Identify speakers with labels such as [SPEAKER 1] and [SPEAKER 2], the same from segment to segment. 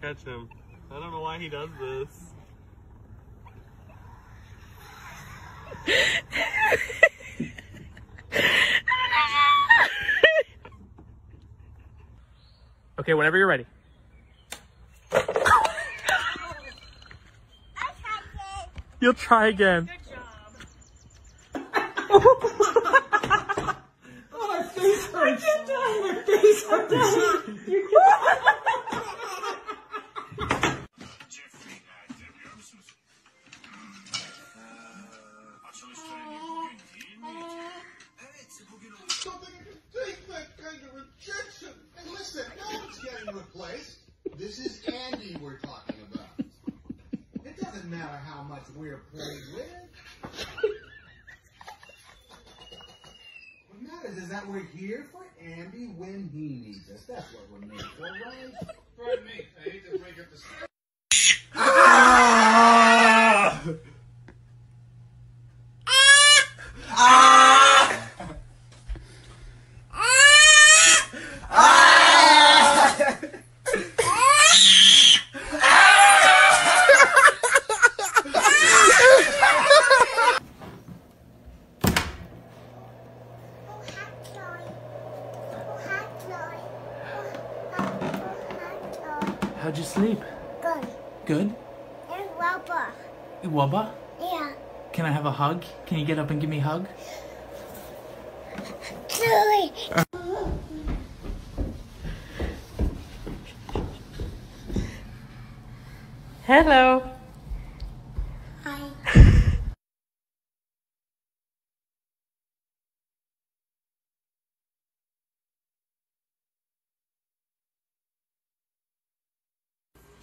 [SPEAKER 1] catch him. I don't know why he does this. okay, whenever you're ready. You'll try again.
[SPEAKER 2] Jeffrey
[SPEAKER 3] This is Andy we're talking about. It doesn't matter how much we're playing with. What matters is that we're here for Andy when he needs us. That's what we're made for, right?
[SPEAKER 4] Pardon me, I hate to break up the
[SPEAKER 1] How'd you sleep?
[SPEAKER 5] Good.
[SPEAKER 1] Good?
[SPEAKER 5] And rubber.
[SPEAKER 1] Wubba?
[SPEAKER 5] Yeah.
[SPEAKER 1] Can I have a hug? Can you get up and give me a hug?
[SPEAKER 5] Chloe.
[SPEAKER 6] Hello.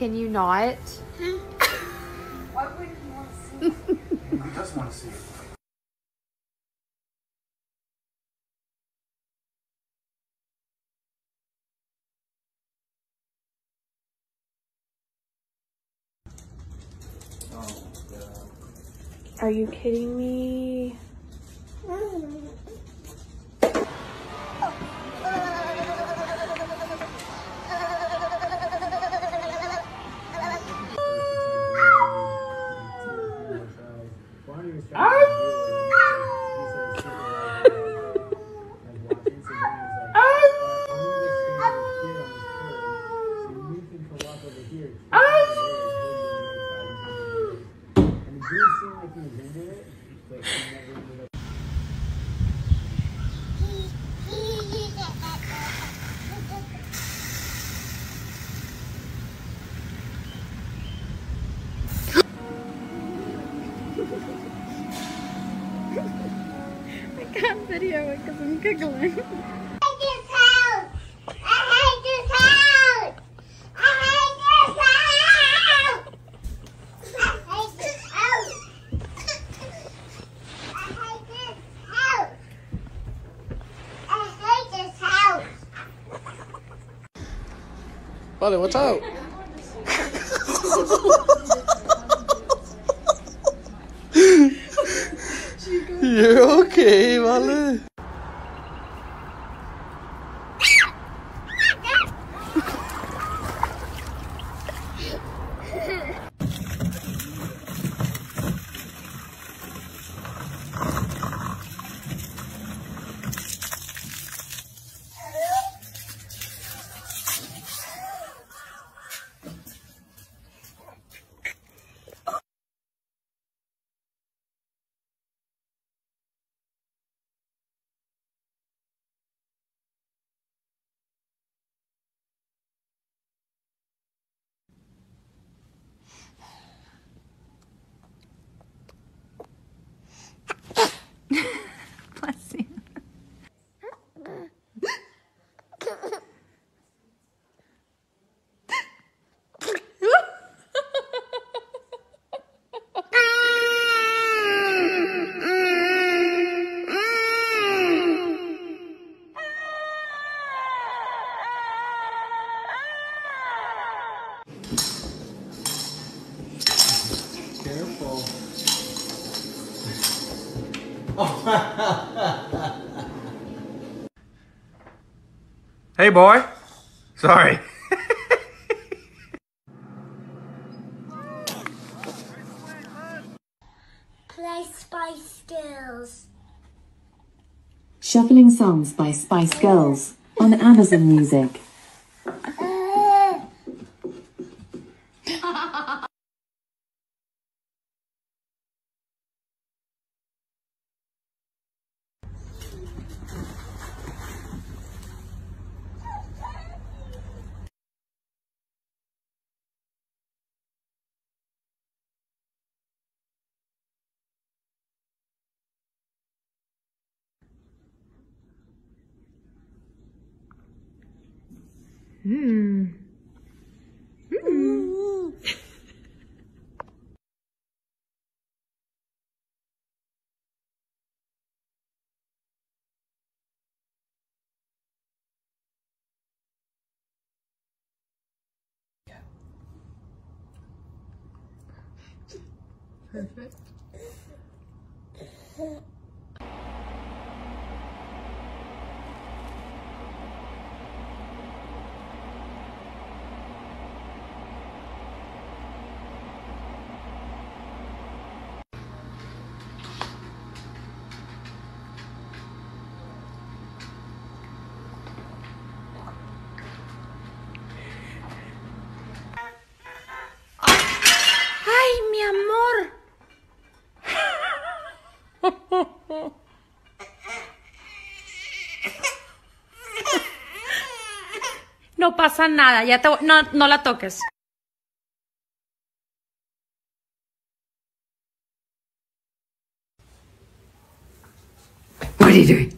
[SPEAKER 6] and dad.
[SPEAKER 5] Dada. Uh, and then, uh,
[SPEAKER 6] Can you not?
[SPEAKER 4] He does want to see it.
[SPEAKER 6] Are you kidding me? I can't video it because I'm giggling.
[SPEAKER 1] Buddy, what's up? You're okay, Vale.
[SPEAKER 7] Hey, boy. Sorry.
[SPEAKER 4] Play Spice Girls.
[SPEAKER 8] Shuffling Songs by Spice Girls on Amazon Music.
[SPEAKER 4] Uh.
[SPEAKER 5] Uh, Ay, pasa nada, ya te no, no la toques. What are you doing?